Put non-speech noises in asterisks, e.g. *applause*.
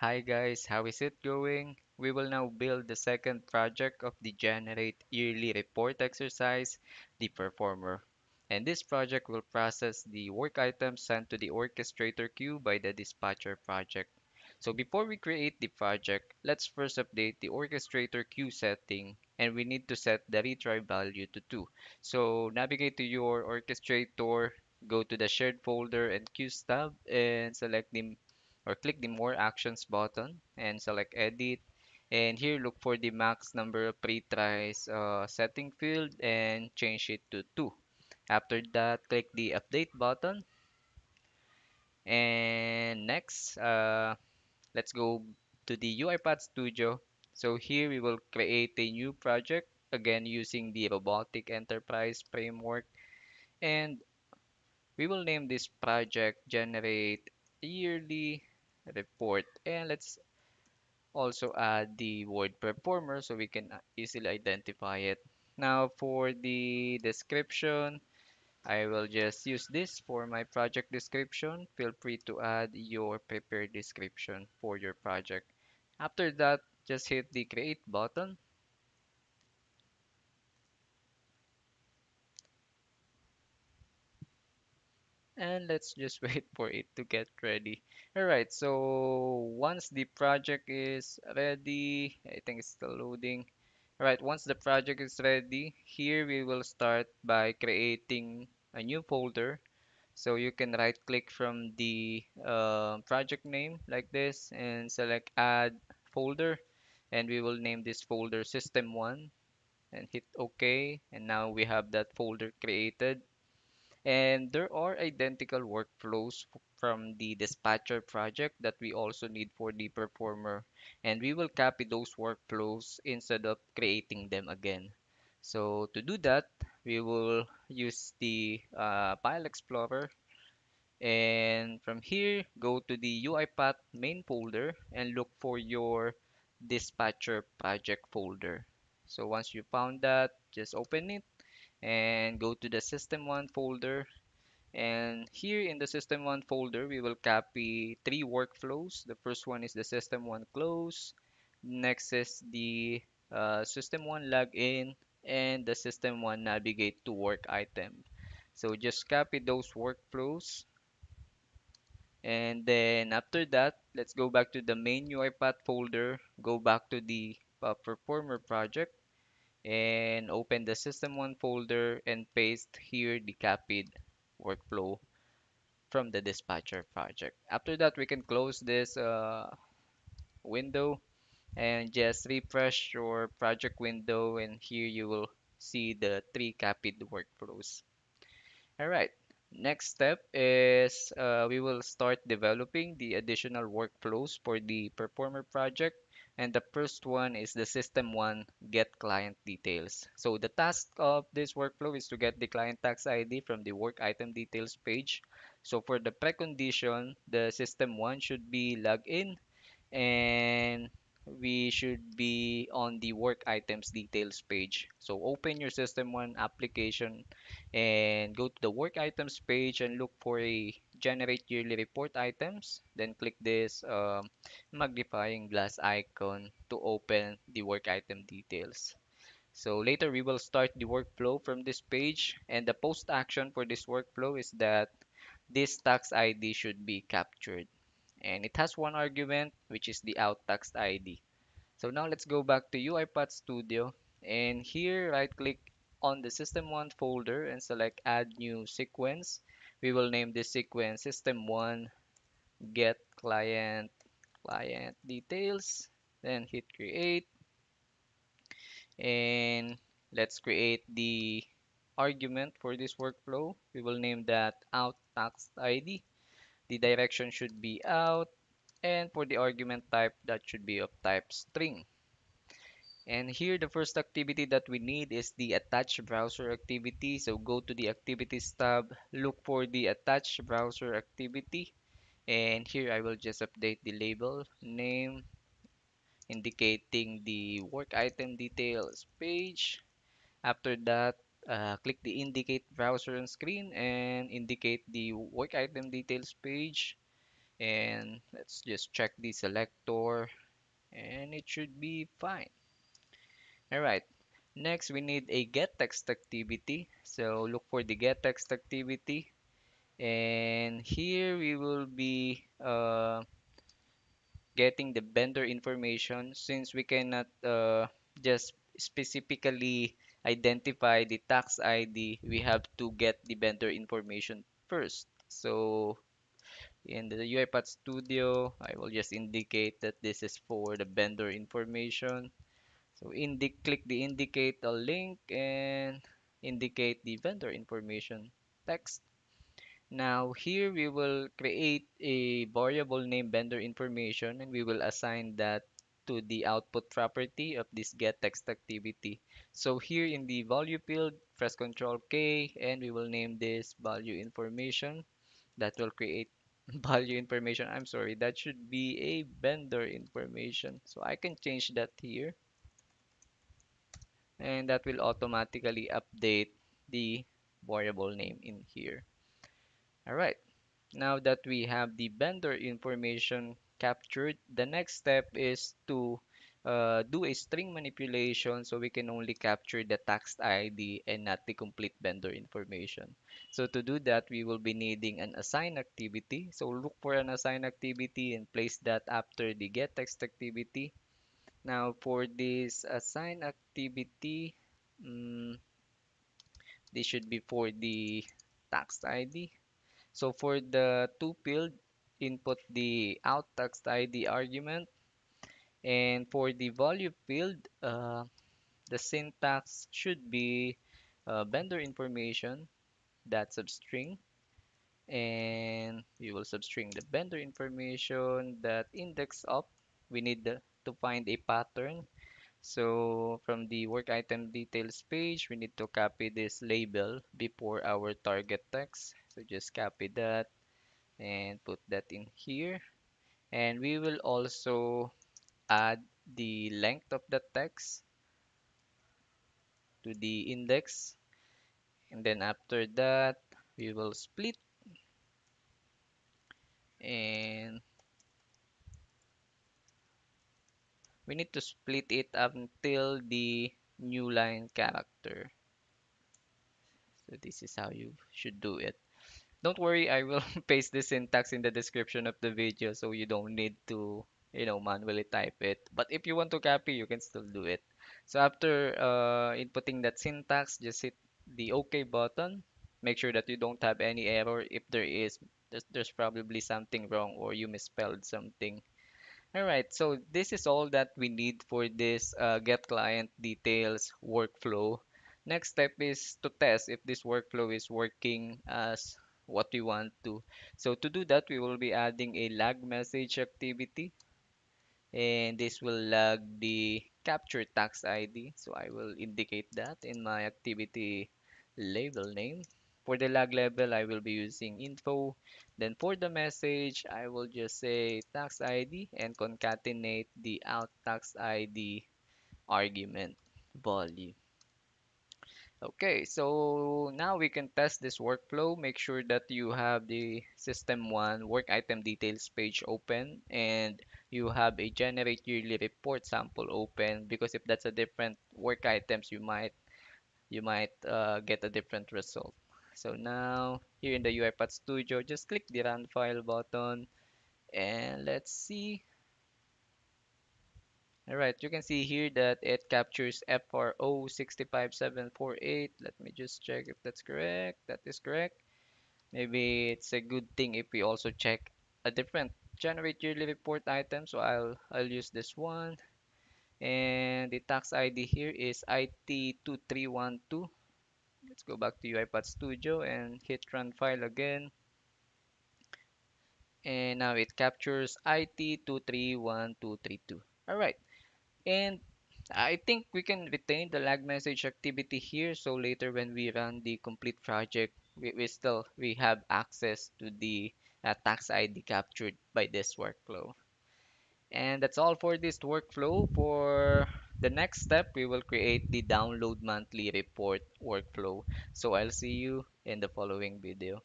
Hi guys, how is it going? We will now build the second project of the Generate Yearly Report exercise, the Performer. And this project will process the work items sent to the orchestrator queue by the dispatcher project. So before we create the project, let's first update the orchestrator queue setting and we need to set the retry value to 2. So navigate to your orchestrator, go to the shared folder and queues tab and select the or click the more actions button and select edit. And here look for the max number of retries uh, setting field and change it to 2 after that click the update button. And next uh, let's go to the UiPath Studio. So here we will create a new project again using the robotic enterprise framework. And we will name this project generate yearly report and let's also add the word performer so we can uh, easily identify it. Now for the description, I will just use this for my project description. Feel free to add your prepared description for your project. After that, just hit the create button and let's just *laughs* wait for it to get ready. Alright, so once the project is ready, I think it's still loading. Alright, once the project is ready, here we will start by creating a new folder. So you can right click from the uh, project name like this and select add folder and we will name this folder system1 and hit OK and now we have that folder created and there are identical workflows from the dispatcher project that we also need for the performer. And we will copy those workflows instead of creating them again. So to do that, we will use the uh, File Explorer. And from here, go to the UiPath main folder and look for your dispatcher project folder. So once you found that, just open it and go to the system1 folder and here in the system one folder, we will copy three workflows. The first one is the system one close. Next is the uh, system one login and the system one navigate to work item. So just copy those workflows. And then after that, let's go back to the main UiPath folder, go back to the uh, performer project and open the system one folder and paste here the copied workflow from the dispatcher project. After that, we can close this uh, window and just refresh your project window and here you will see the three copied workflows. All right. Next step is uh, we will start developing the additional workflows for the performer project. And the first one is the system one get client details. So the task of this workflow is to get the client tax ID from the work item details page. So for the precondition, the system one should be logged in and we should be on the work items details page. So open your system one application and go to the work items page and look for a generate yearly report items. Then click this um, magnifying glass icon to open the work item details. So later we will start the workflow from this page and the post action for this workflow is that this tax ID should be captured and it has one argument which is the out tax ID. So now let's go back to UiPath Studio and here right click on the system 1 folder and select add new sequence. We will name this sequence system 1 get client client details then hit create and let's create the argument for this workflow. We will name that out tax ID. The direction should be out and for the argument type that should be of type string. And here the first activity that we need is the attach browser activity. So go to the activities tab, look for the attach browser activity. And here I will just update the label name indicating the work item details page. After that, uh, click the indicate browser on screen and indicate the work item details page. and let's just check the selector and it should be fine. All right. Next, we need a get text activity. So look for the get text activity. And here we will be uh, getting the vendor information since we cannot uh, just specifically identify the tax ID, we have to get the vendor information first. So in the UiPath Studio, I will just indicate that this is for the vendor information. So indi click the indicate a link and indicate the vendor information text. Now here we will create a variable named vendor information and we will assign that to the output property of this get text activity. So here in the value field, press Ctrl K and we will name this value information. That will create *laughs* value information. I'm sorry, that should be a vendor information. So I can change that here and that will automatically update the variable name in here. All right. Now that we have the vendor information captured, the next step is to uh, do a string manipulation so we can only capture the tax ID and not the complete vendor information. So to do that, we will be needing an assign activity. So look for an assign activity and place that after the get text activity. Now for this assign activity, um, this should be for the tax ID. So for the to field, input the out tax ID argument. And for the value field, uh, the syntax should be uh, vendor information that substring. And we will substring the vendor information that IndexOf. We need the, to find a pattern. So from the work item details page, we need to copy this label before our target text. So just copy that and put that in here and we will also add the length of the text to the index and then after that we will split and we need to split it until the new line character so this is how you should do it Don't worry, I will *laughs* paste the syntax in the description of the video so you don't need to, you know, manually type it. But if you want to copy, you can still do it. So after uh, inputting that syntax, just hit the OK button. Make sure that you don't have any error. If there is, there's, there's probably something wrong or you misspelled something. All right, so this is all that we need for this uh, get client details workflow. Next step is to test if this workflow is working as what we want to. So to do that, we will be adding a log message activity and this will lag the capture tax ID. So I will indicate that in my activity label name. For the log level, I will be using info. Then for the message, I will just say tax ID and concatenate the out tax ID argument volume. Okay, so now we can test this workflow. Make sure that you have the system one work item details page open and you have a generate yearly report sample open because if that's a different work items, you might you might uh, get a different result. So now here in the UiPath Studio, just click the run file button and let's see all right, you can see here that it captures FRO 65748. Let me just check if that's correct. That is correct. Maybe it's a good thing if we also check a different generate yearly report item. So I'll I'll use this one. And the tax ID here is IT2312. Let's go back to UiPath Studio and hit run file again. And now it captures IT231232. All right. And I think we can retain the log message activity here. So later when we run the complete project, we, we still we have access to the uh, tax ID captured by this workflow. And that's all for this workflow. For the next step, we will create the download monthly report workflow. So I'll see you in the following video.